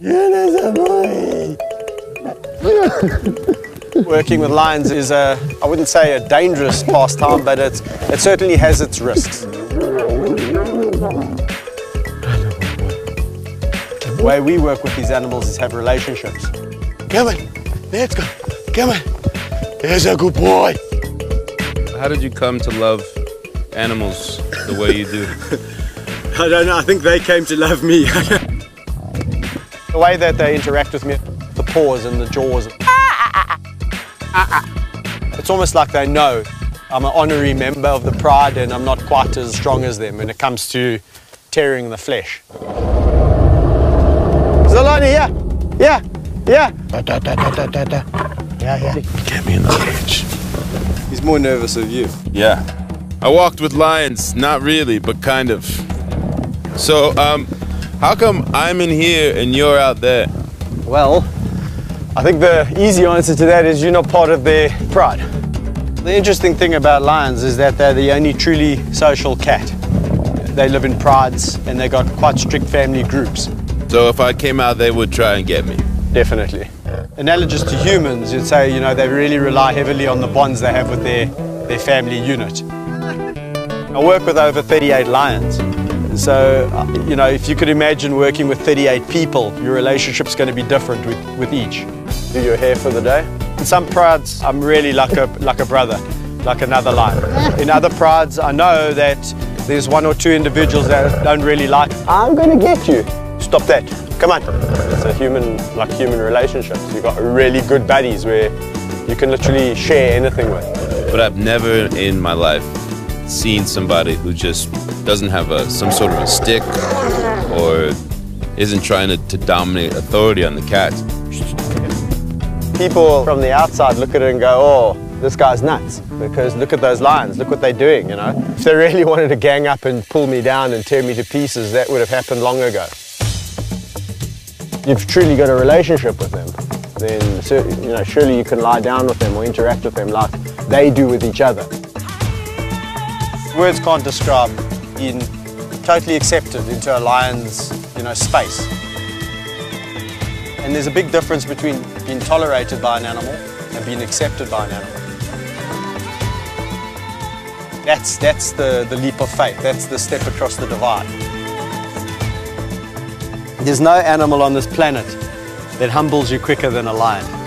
Working with lions is a, I wouldn't say a dangerous pastime, but it's, it certainly has its risks. The way we work with these animals is have relationships. Come on, let's go. Come on. There's a good boy. How did you come to love animals the way you do? I don't know, I think they came to love me. the way that they interact with me, the paws and the jaws. It's almost like they know I'm an honorary member of the pride and I'm not quite as strong as them when it comes to tearing the flesh. Zolani, yeah, yeah, yeah. Da, da, da, da, da, da, da. Yeah, yeah. Get me in the cage. He's more nervous of you. Yeah. I walked with lions, not really, but kind of. So, um, how come I'm in here and you're out there? Well, I think the easy answer to that is you're not part of their pride. The interesting thing about lions is that they're the only truly social cat. They live in prides and they've got quite strict family groups. So if I came out, they would try and get me. Definitely. Analogous to humans, you'd say, you know, they really rely heavily on the bonds they have with their, their family unit. I work with over 38 lions. So, uh, you know, if you could imagine working with 38 people, your relationship's going to be different with, with each. Do your hair for the day. In some prides, I'm really like a, like a brother, like another lion. In other prides, I know that there's one or two individuals that don't really like, I'm going to get you. Stop that. Come on. It's a human, like human relationships. You've got really good buddies where you can literally share anything with. But I've never in my life seen somebody who just doesn't have a, some sort of a stick or isn't trying to, to dominate authority on the cat. People from the outside look at it and go, oh, this guy's nuts. Because look at those lions, look what they're doing, you know. If they really wanted to gang up and pull me down and tear me to pieces, that would have happened long ago. You've truly got a relationship with them, then you know, surely you can lie down with them or interact with them like they do with each other. Words can't describe being totally accepted into a lion's you know, space. And there's a big difference between being tolerated by an animal and being accepted by an animal. That's, that's the, the leap of faith. That's the step across the divide. There's no animal on this planet that humbles you quicker than a lion.